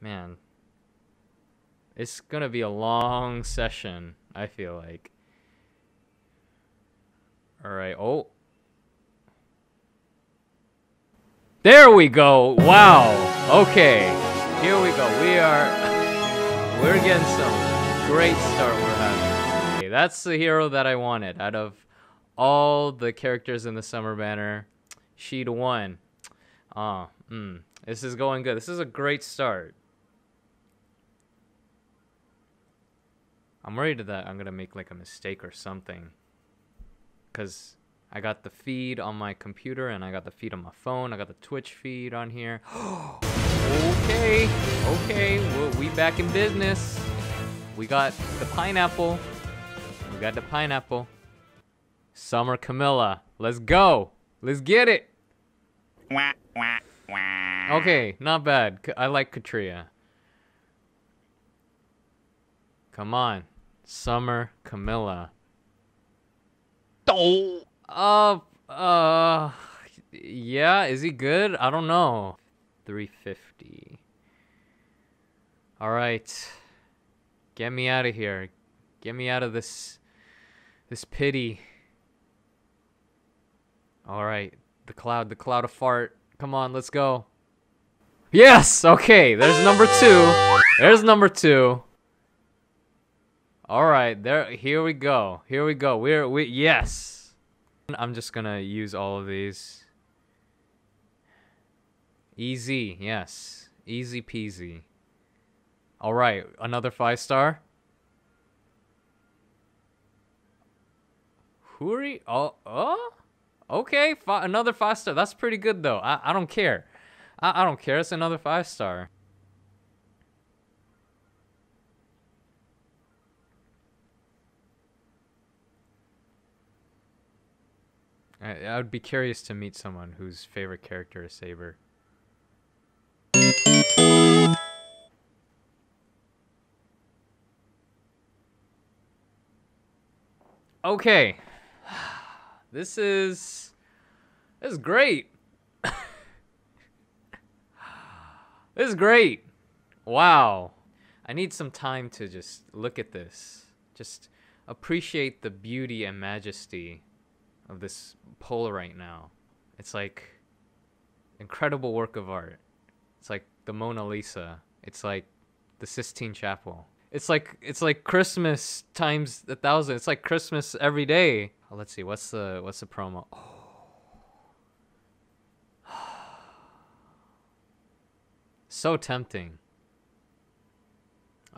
Man. It's gonna be a long session, I feel like. Alright, oh. There we go! Wow! Okay. Here we go. We are... We're getting some great start we're having. Okay, that's the hero that I wanted. Out of all the characters in the Summer Banner, she the one. Ah, uh, this is going good. This is a great start. I'm worried that I'm gonna make like a mistake or something. Cause I got the feed on my computer and I got the feed on my phone. I got the Twitch feed on here. okay, okay, well, we back in business. We got the pineapple. We got the pineapple. Summer Camilla. Let's go. Let's get it. Okay, not bad. I like Catria. Come on. Summer Camilla. Oh. Uh, uh, yeah, is he good? I don't know. 350. All right. Get me out of here. Get me out of this, this pity. All right. The cloud, the cloud of fart. Come on, let's go. Yes! Okay, there's number two. There's number two. All right, there. Here we go. Here we go. We're we yes. I'm just gonna use all of these. Easy, yes, easy peasy. All right, another five star. Huri? Oh, oh, okay. Fi another five star. That's pretty good though. I I don't care. I I don't care. It's another five star. I, I would be curious to meet someone whose favorite character is Saber. Okay. This is this is great. this is great. Wow. I need some time to just look at this. Just appreciate the beauty and majesty of this pole right now. It's like incredible work of art. It's like the Mona Lisa. It's like the Sistine Chapel. It's like it's like Christmas times a thousand. It's like Christmas every day. Oh, let's see. What's the what's the promo? Oh. so tempting.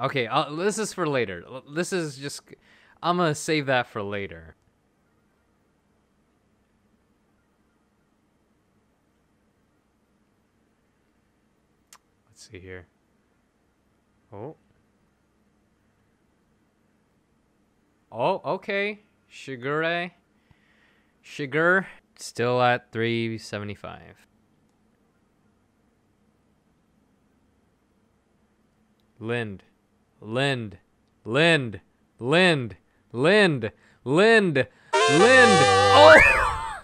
Okay, I'll, this is for later. This is just I'm gonna save that for later. See here. Oh. Oh, okay. Shigure. Sugar. Still at 375. Linde. Linde. Linde. Linde. Linde. Linde. Linde. Oh!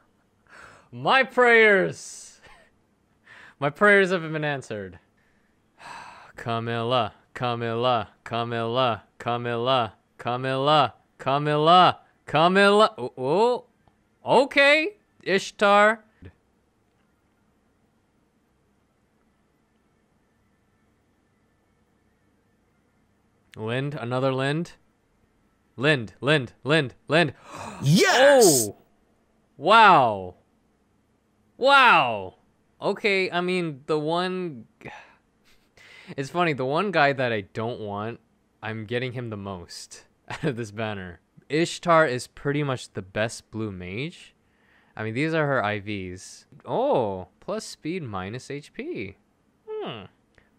My prayers! My prayers haven't been answered. Camilla, Camilla, Camilla, Camilla, Camilla, Camilla, Camilla. Oh, oh, okay. Ishtar. Linde, another Linde. Linde, Linde, Linde, Linde. Yes! Oh! Wow. Wow okay, I mean, the one. It's funny, the one guy that I don't want, I'm getting him the most out of this banner. Ishtar is pretty much the best blue mage. I mean, these are her IVs. Oh, plus speed, minus HP. Hmm.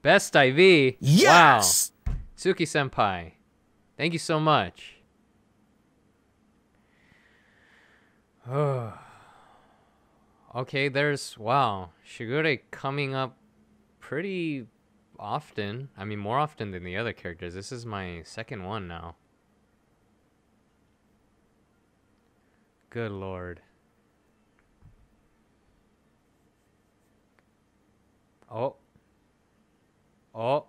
Best IV. Yes! Wow. Suki Senpai. Thank you so much. Oh. Okay, there's wow, Shigure coming up pretty often. I mean, more often than the other characters. This is my second one now. Good lord. Oh. Oh.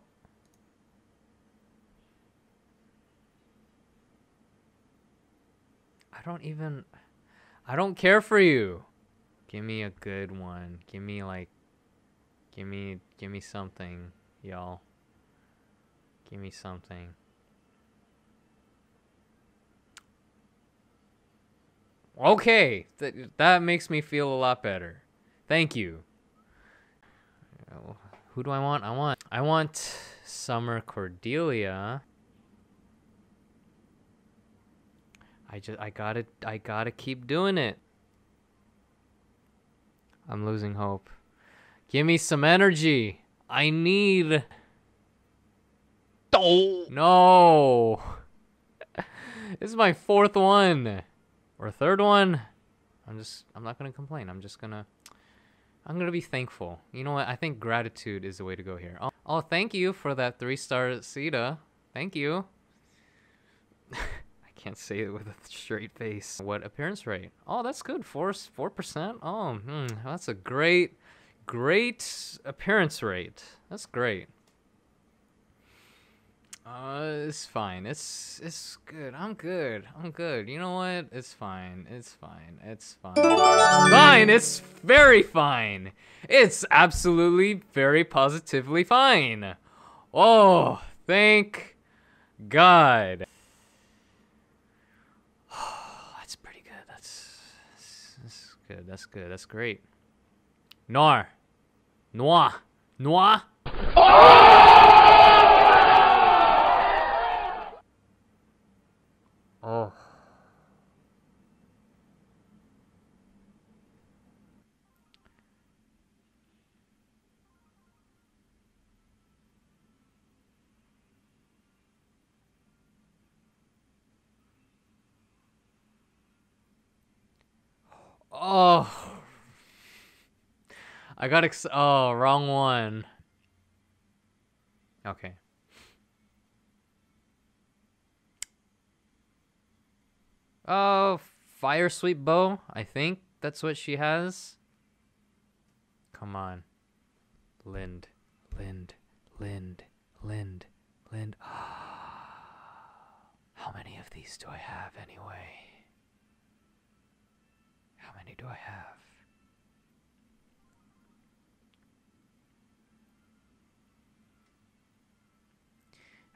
I don't even. I don't care for you. Give me a good one. Give me like. Give me. Give me something, y'all. Give me something. Okay, th- that makes me feel a lot better. Thank you. Who do I want? I want I want Summer Cordelia. I just I got to I got to keep doing it. I'm losing hope. Give me some energy. I need Oh. No. this is my fourth one or third one. I'm just I'm not going to complain. I'm just going to I'm going to be thankful. You know what? I think gratitude is the way to go here. Oh, oh thank you for that 3-star Sita. Thank you. Can't say it with a straight face. What appearance rate? Oh, that's good. 4 4%. Oh, hmm, that's a great great appearance rate. That's great. Uh, it's fine. It's it's good. I'm good. I'm good. You know what? It's fine. It's fine. It's fine. Fine. It's very fine. It's absolutely very positively fine. Oh, thank God. That's pretty good. That's that's good. That's good. That's great. Noire. Noire. Noire. Oh. Oh. I got ex- oh, wrong one. Okay. Oh, fire sweep bow. I think that's what she has. Come on. Linde, Linde, Linde, Linde, Linde. How many of these do I have anyway? How many do I have?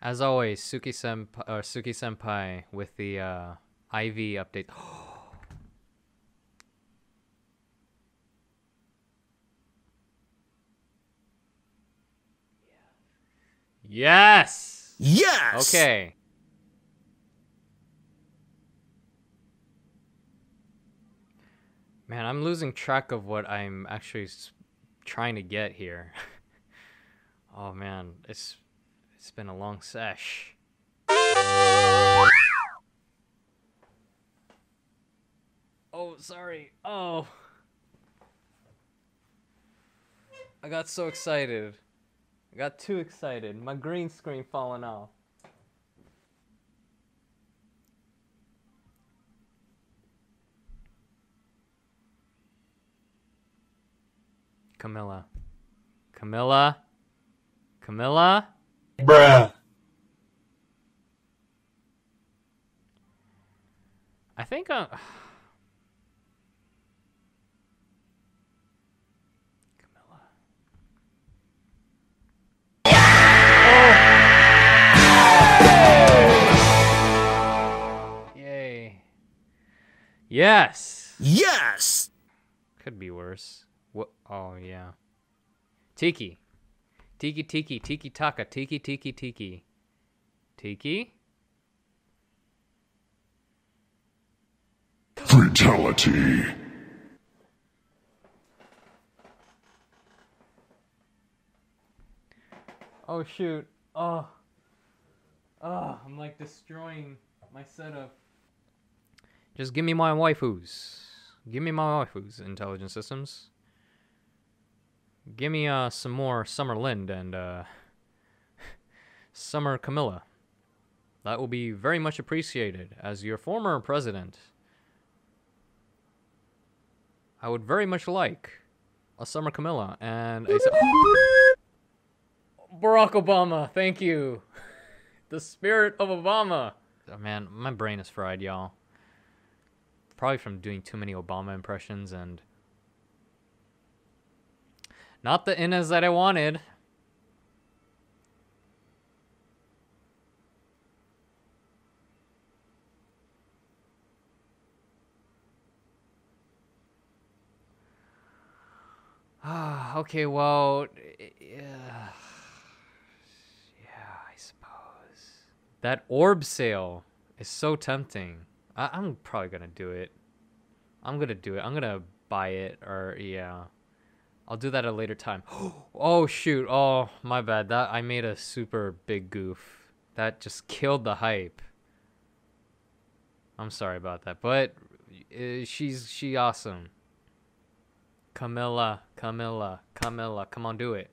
As always, Suki senpai, or Suki senpai with the uh, IV update. yes. Yes. Okay. Man, I'm losing track of what I'm actually trying to get here. oh man, it's it's been a long sesh. Oh, sorry. Oh. I got so excited. I got too excited. My green screen falling off. Camilla. Camilla. Camilla. Bruh. I think uh Camilla. Oh. Yay. Yes. Yes. Could be worse. What? Oh yeah. Tiki. Tiki tiki tiki taka tiki tiki tiki. Tiki. Fatality. Oh shoot. Oh. Oh, I'm like destroying my setup. Just give me my waifus. Give me my waifus, intelligent systems. Give me uh some more Summer Linde and uh Summer Camilla. That will be very much appreciated as your former president. I would very much like a Summer Camilla and a Barack Obama, thank you. the spirit of Obama. Oh, man, my brain is fried, y'all. Probably from doing too many Obama impressions and not the Innes that I wanted. Ah, okay, well, yeah, yeah, I suppose. That orb sale is so tempting. I- I'm probably gonna do it. I'm gonna do it. I'm gonna buy it, or yeah, I'll do that at a later time. oh shoot! Oh my bad. That I made a super big goof. That just killed the hype. I'm sorry about that, but uh, she's she awesome. Camilla, Camilla, Camilla, come on, do it.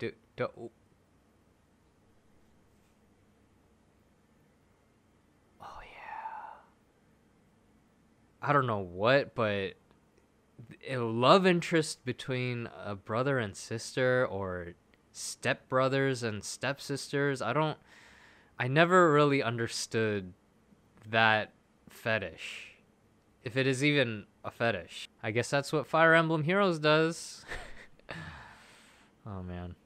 Do, do. Oh yeah. I don't know what, but a love interest between a brother and sister or stepbrothers and stepsisters. I don't. I never really understood that fetish. If it is even a fetish. I guess that's what Fire Emblem Heroes does. oh man.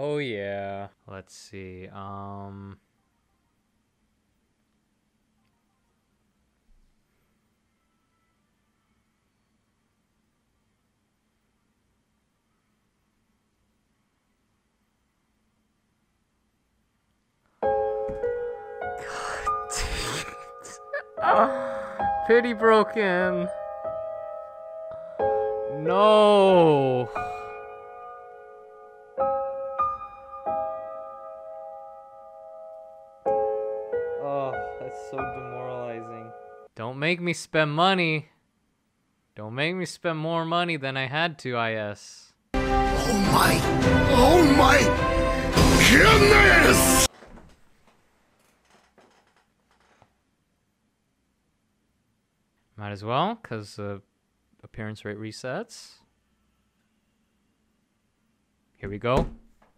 Oh yeah. Let's see. Um Pity broken. No. So demoralizing. Don't make me spend money. Don't make me spend more money than I had to, IS. Oh my! Oh my goodness! Might as well, because the appearance rate resets. Here we go.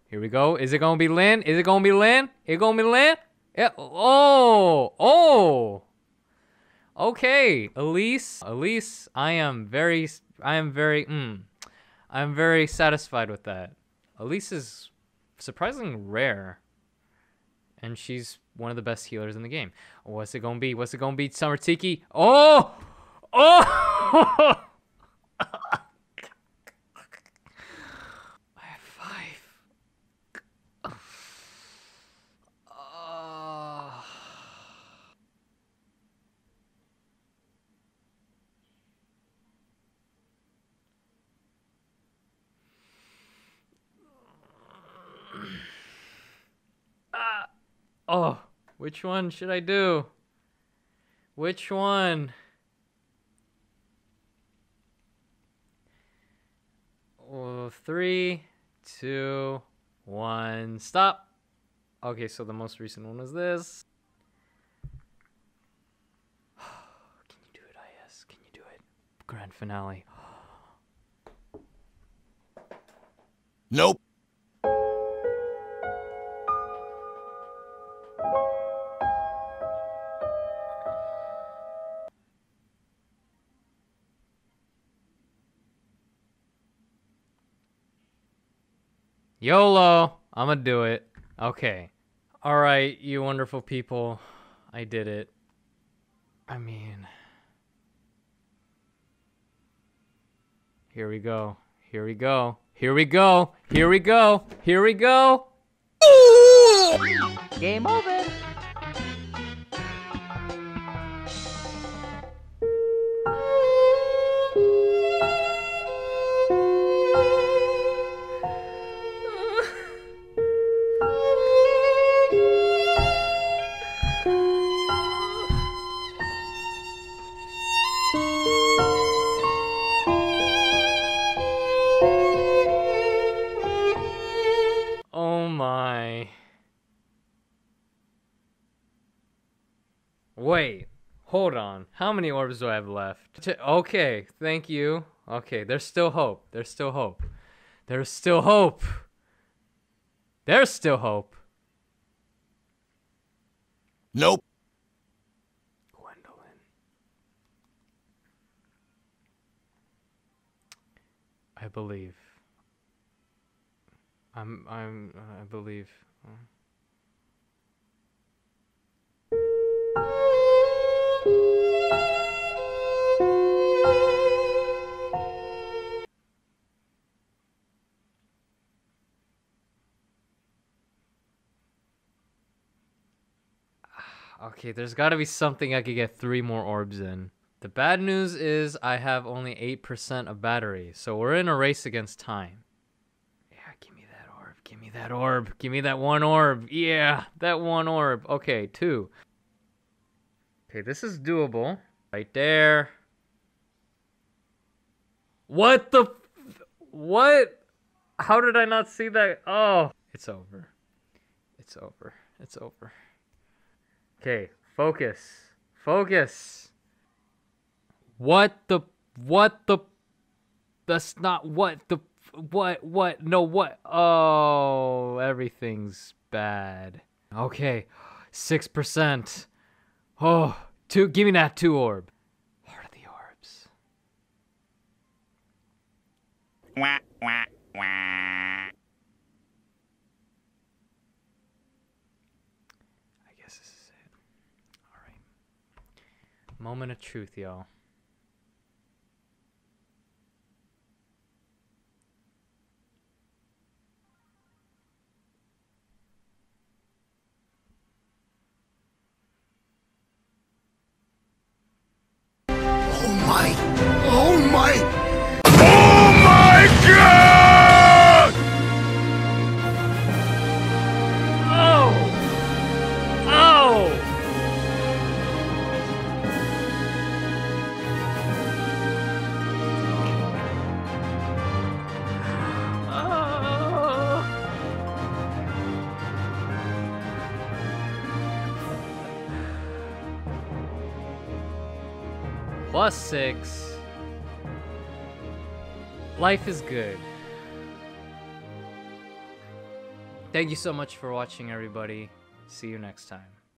Here we go. Is it gonna be Lynn? Is it gonna be Lynn? It gonna be Lynn? Yeah. Oh. Oh. Okay, Elise. Elise, I am very. I am very. Mm, I'm very satisfied with that. Elise is surprisingly rare, and she's one of the best healers in the game. What's it gonna be? What's it gonna be? Summer Tiki. Oh. Oh! I have five. Oh. Ah. Oh, which one should I do? Which one? Oh, three, two, one, stop. Okay, so the most recent one was this. Can you do it, IS? Can you do it? Grand finale. Nope. YOLO! I'm gonna do it. Okay. Alright, you wonderful people. I did it. I mean. Here we go. Here we go. Here we go. Here we go. Here we go. Game over. Wait, hold on. How many orbs do I have left? Okay, thank you. Okay, there's still hope. There's still hope. There's still hope. There's still hope. Nope. Gwendolyn. I believe. I'm I'm I believe. Okay, there's got to be something I could get three more orbs in. The bad news is I have only 8% of battery, so we're in a race against time. Yeah, give me that orb. Give me that orb. Give me that one orb. Yeah, that one orb. Okay, two. Okay, this is doable. Right there. What the? What? How did I not see that? Oh, it's over. It's over. It's over. Okay, focus. Focus. What the what the That's not what the what what no what Oh, everything's bad. Okay. 6%. Oh, two give me that two orb. Heart of the orbs. I guess this is it. All right. Moment of truth, y'all. Plus six. Life is good. Thank you so much for watching, everybody. See you next time.